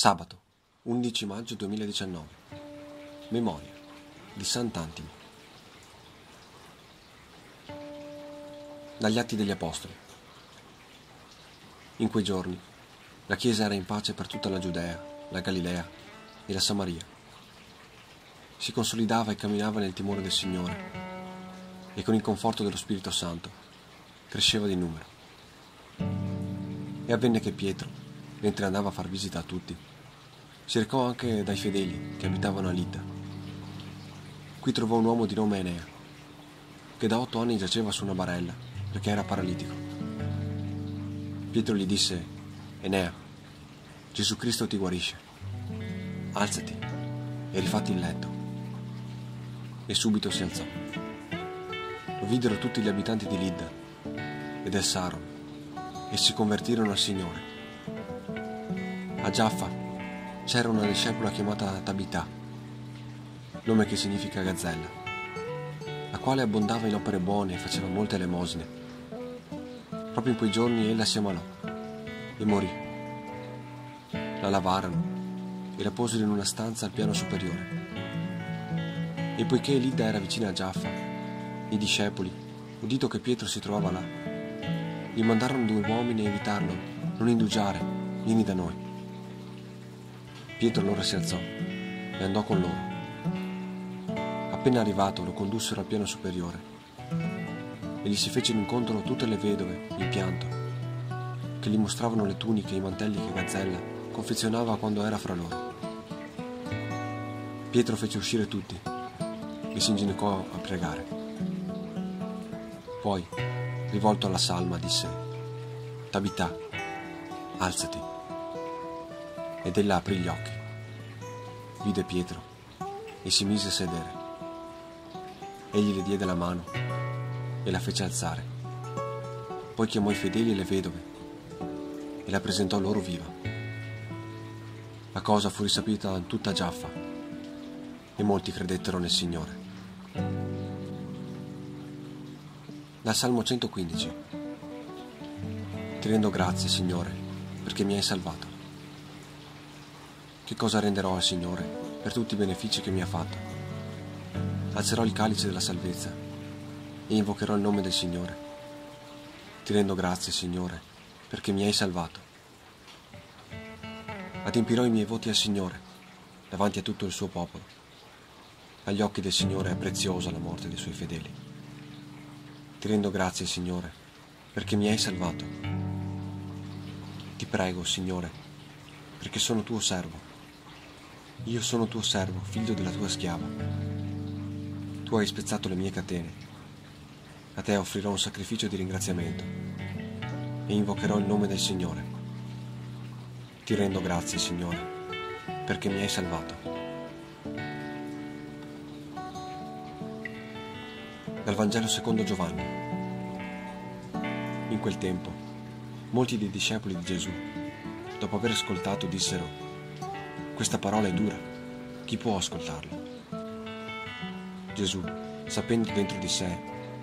Sabato 11 maggio 2019 Memoria di Sant'Antimo Dagli Atti degli Apostoli In quei giorni la Chiesa era in pace per tutta la Giudea, la Galilea e la Samaria. Si consolidava e camminava nel timore del Signore e con il conforto dello Spirito Santo cresceva di numero. E avvenne che Pietro, mentre andava a far visita a tutti, si recò anche dai fedeli che abitavano a Lida. Qui trovò un uomo di nome Enea, che da otto anni giaceva su una barella perché era paralitico. Pietro gli disse, Enea, Gesù Cristo ti guarisce. Alzati e rifatti il letto. E subito si alzò. Lo videro tutti gli abitanti di Lidda ed Essaron e si convertirono al Signore. A Giaffa c'era una discepola chiamata Tabità, nome che significa gazzella, la quale abbondava in opere buone e faceva molte elemosine. Proprio in quei giorni ella si ammalò e morì. La lavarono e la posero in una stanza al piano superiore. E poiché Lida era vicina a Giaffa, i discepoli, udito che Pietro si trovava là, gli mandarono due uomini a invitarlo, non indugiare, vieni da noi. Pietro allora si alzò e andò con loro. Appena arrivato lo condussero al piano superiore e gli si fecero incontro tutte le vedove in pianto, che gli mostravano le tuniche e i mantelli che Gazzella confezionava quando era fra loro. Pietro fece uscire tutti e si inginocò a pregare. Poi, rivolto alla salma, disse, Tabità, alzati ed ella aprì gli occhi. Vide Pietro e si mise a sedere. Egli le diede la mano e la fece alzare. Poi chiamò i fedeli e le vedove e la presentò loro viva. La cosa fu risapita in tutta Giaffa e molti credettero nel Signore. Dal Salmo 115 Ti rendo grazie, Signore, perché mi hai salvato. Che cosa renderò al Signore per tutti i benefici che mi ha fatto? Alzerò il calice della salvezza e invocherò il nome del Signore. Ti rendo grazie, Signore, perché mi hai salvato. Adempirò i miei voti al Signore davanti a tutto il suo popolo. Agli occhi del Signore è preziosa la morte dei suoi fedeli. Ti rendo grazie, Signore, perché mi hai salvato. Ti prego, Signore, perché sono tuo servo io sono tuo servo, figlio della tua schiava. Tu hai spezzato le mie catene. A te offrirò un sacrificio di ringraziamento e invocherò il nome del Signore. Ti rendo grazie, Signore, perché mi hai salvato. Dal Vangelo secondo Giovanni. In quel tempo, molti dei discepoli di Gesù, dopo aver ascoltato, dissero, questa parola è dura. Chi può ascoltarla? Gesù, sapendo dentro di sé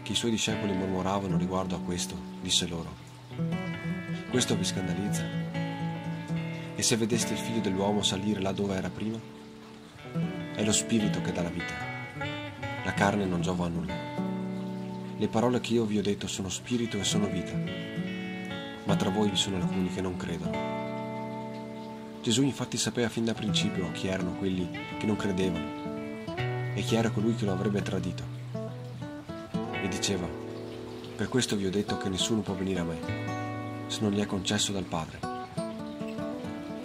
che i suoi discepoli mormoravano riguardo a questo, disse loro, questo vi scandalizza? E se vedeste il figlio dell'uomo salire là dove era prima? È lo spirito che dà la vita. La carne non giova a nulla. Le parole che io vi ho detto sono spirito e sono vita, ma tra voi vi sono alcuni che non credono. Gesù infatti sapeva fin da principio chi erano quelli che non credevano e chi era colui che lo avrebbe tradito. E diceva, per questo vi ho detto che nessuno può venire a me, se non gli è concesso dal Padre.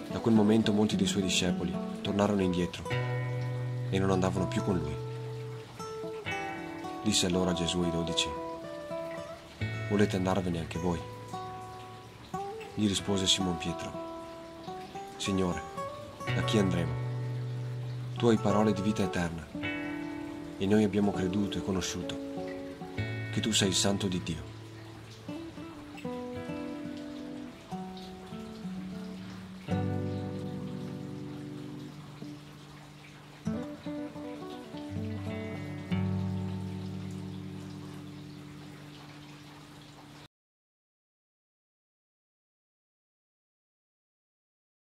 Da quel momento molti dei suoi discepoli tornarono indietro e non andavano più con lui. Disse allora Gesù ai dodici, volete andarvene anche voi? Gli rispose Simon Pietro, Signore, da chi andremo? Tu hai parole di vita eterna e noi abbiamo creduto e conosciuto che tu sei il Santo di Dio.